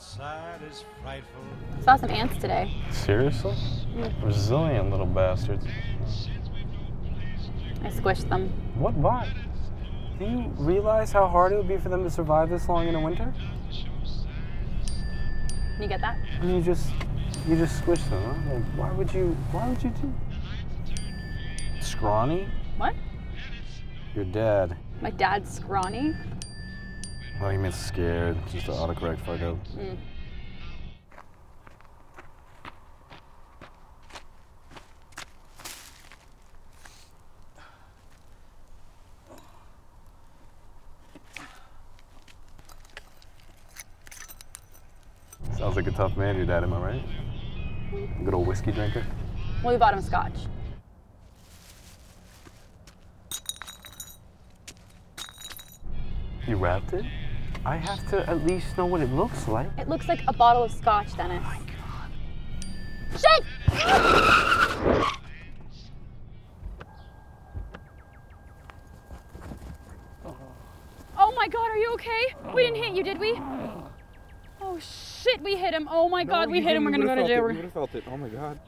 Saw some ants today. Seriously? Mm. Resilient little bastards. I squished them. What? Why? Do you realize how hard it would be for them to survive this long in a winter? You get that? And you just, you just squish them, huh? Like, why would you? Why would you do? Scrawny? What? Your dad. My dad's scrawny. Well, he meant scared. Just to autocorrect fuck up. Mm. Sounds like a tough man, your dad. Am I right? Good old whiskey drinker. Well, we bought him scotch. You wrapped it? I have to at least know what it looks like. It looks like a bottle of scotch, Dennis. Oh my God. Shit! Oh my god, are you okay? We didn't hit you, did we? Oh shit, we hit him. Oh my god, we hit him. We're gonna go to jail. You would have felt it. Oh my god.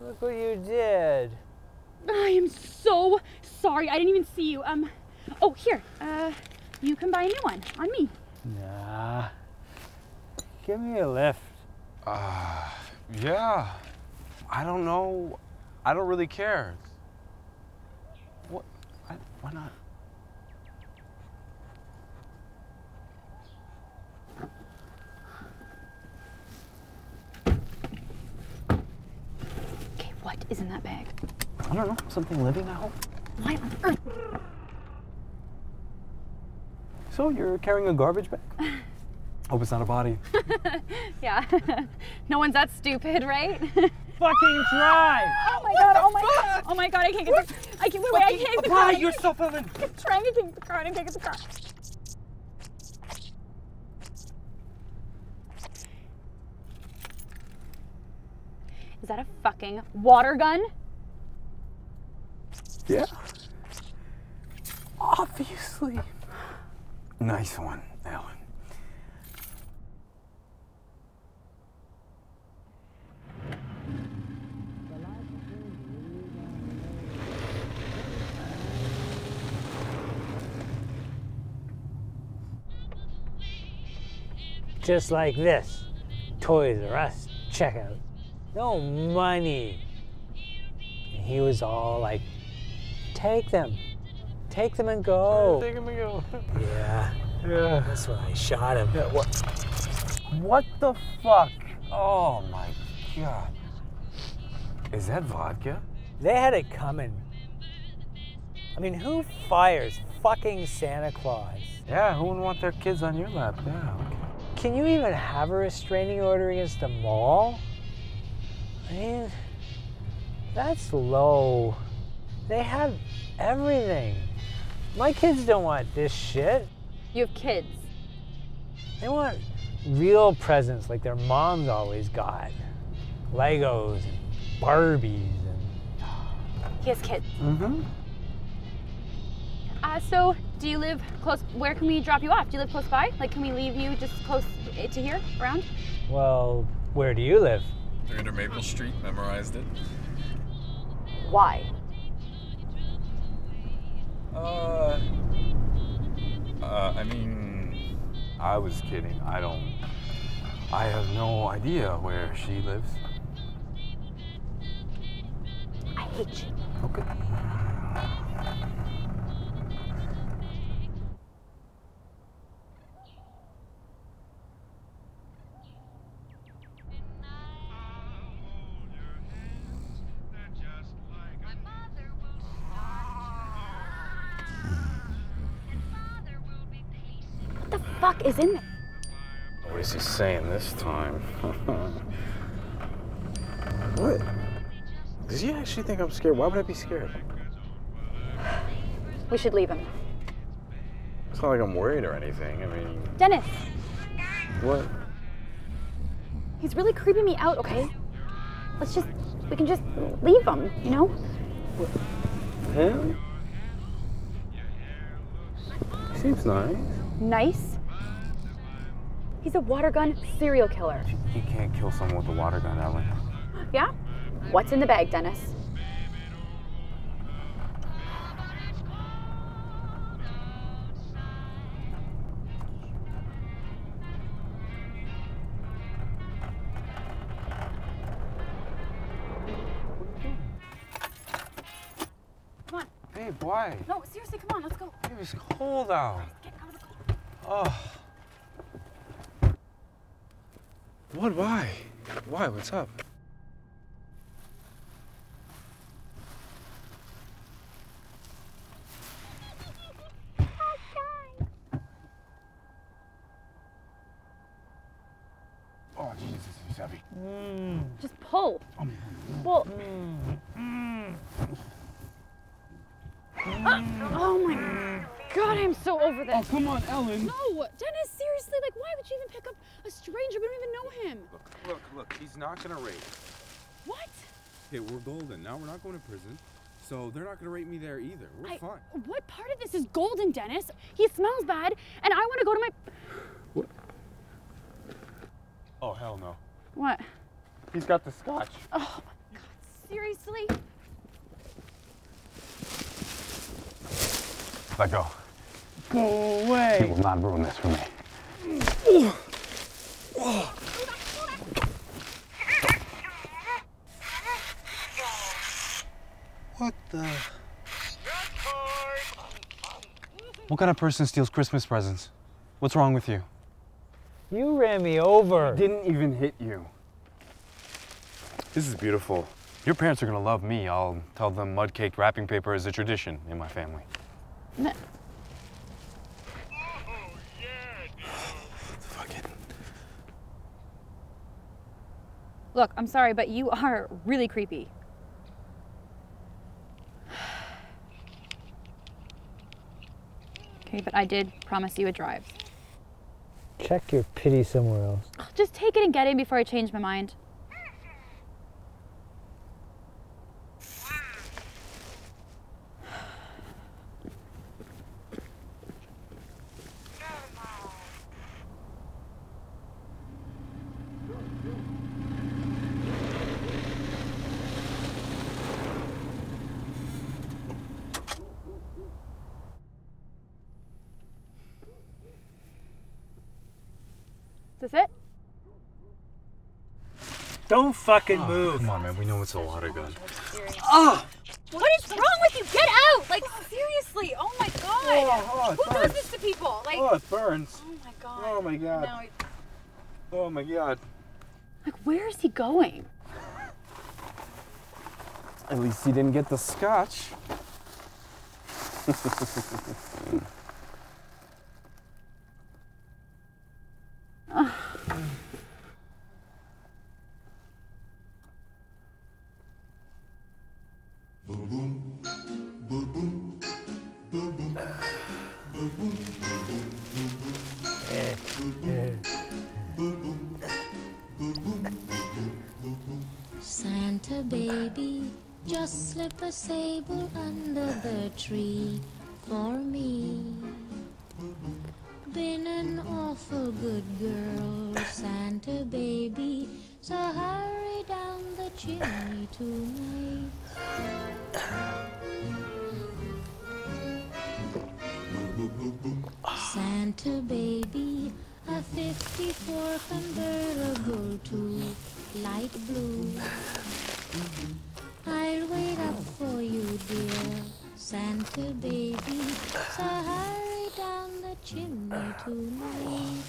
Look what you did. I am so sorry. I didn't even see you. Um, oh here. Uh, you can buy a new one on me. Nah. Give me a lift. Uh, yeah. I don't know. I don't really care. What? I, why not? Okay, what is in that bag? I don't know. Something living, I hope. Why on earth? So you're carrying a garbage bag? Hope it's not a body. Yeah. no one's that stupid, right? Fucking drive! oh my god! Oh my god! Oh my god! I can't get the. I can't. Wait, wait! I can't get the car. I yourself, Evan! I'm trying to take the car. I'm taking the car. Is that a fucking water gun? Yeah. Obviously. Nice one, Ellen. Just like this. Toys R Us checkout. No money. And he was all like, take them. Take them and go. Take him and go. Yeah, Yeah. that's when I shot him. Yeah, what? What the fuck? Oh my god. Is that vodka? They had it coming. I mean, who fires fucking Santa Claus? Yeah, who wouldn't want their kids on your lap? Yeah, okay. Can you even have a restraining order against a mall? I mean, that's low. They have everything. My kids don't want this shit. You have kids. They want real presents like their moms always got Legos and Barbies and. He has kids. Mm-hmm. Uh, so, do you live close? Where can we drop you off? Do you live close by? Like, can we leave you just close to here, around? Well, where do you live? 300 Maple Street, memorized it. Why? Uh. Uh, I mean. I was kidding. I don't. I have no idea where she lives. I hate you. Okay. Fuck is in there? What is he saying this time? what? Does he actually think I'm scared? Why would I be scared? We should leave him. It's not like I'm worried or anything. I mean, Dennis, what? he's really creeping me out, okay? Let's just, we can just leave him, you know? Him? Your hair looks. Seems nice. Nice. He's a water gun serial killer. You can't kill someone with a water gun, Ellen. Yeah? What's in the bag, Dennis? Come on. Babe, why? No, seriously, come on, let's go. Babe, it's cold out. Get out of the car. Oh. What? Why? Why? What's up? Oh, Jesus, he's heavy. Just pull. Well. Ah, god, I'm so over this. Oh, come on, Ellen. No, Dennis, seriously, like, why would you even pick up a stranger? We don't even know him. Look, look, look. He's not gonna rape. What? Okay, we're golden. Now we're not going to prison. So they're not gonna rape me there either. We're I- fine. What part of this is golden, Dennis? He smells bad, and I want to go to my. What? Oh, hell no. What? He's got the scotch. Oh my god, seriously? Let go. Go He will not ruin this for me. What the? What kind of person steals Christmas presents? What's wrong with you? You ran me over. Didn't even hit you. This is beautiful. Your parents are gonna love me. I'll tell them mud caked wrapping paper is a tradition in my family. N- Look, I'm sorry, but you are really creepy. Okay, but I did promise you a drive. Check your pity somewhere else. Just take it and get in before I change my mind. Is this it? Don't fucking ah, move. Come on, man. We know it's a water gun. Oh! What is wrong with you? Get out! Like seriously! Oh my god! oh, oh it Who does this to people? Like, Oh, it burns. oh my god! Oh my god. Now he- Oh my god. like, where is he going? At least he didn't get the scotch. Santa baby, just slip a sable under the tree for me. Been an awful good girl, Santa baby, so hurry down the chimney tonight. Santa baby, a 54 convertible too light blue. I'll wait up for you, dear Santa baby. So hurry down the chimney tonight.